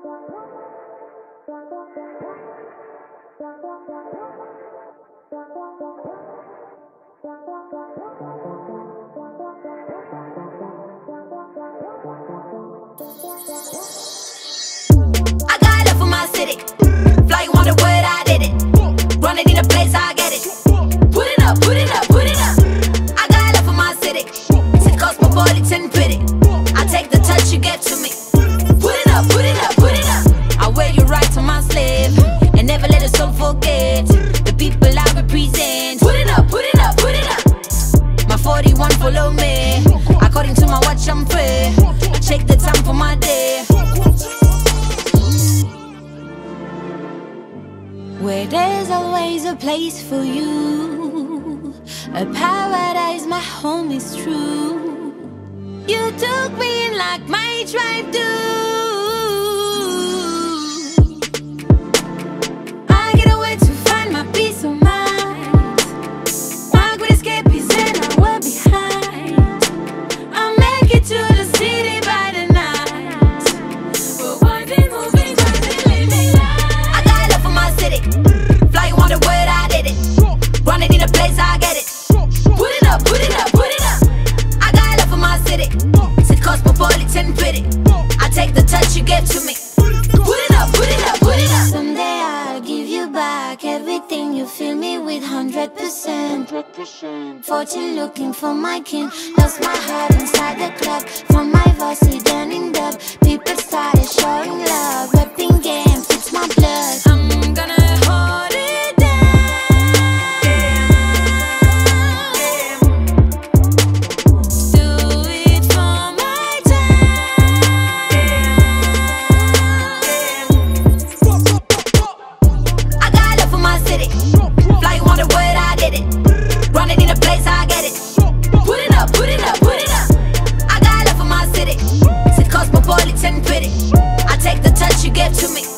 I forget the people I represent. Put it up, put it up, put it up. My 41 follow me. According to my watch, I'm free. Check the time for my day. Where there's always a place for you. A paradise, my home is true. You took me in like my tribe do. Cosmopolitan pretty. I take the touch you give to me. Put it up, put it up, put it up. Someday I'll give you back everything you fill me with 100%. Fortune looking for my king. Lost my heart inside the club. From my get to me.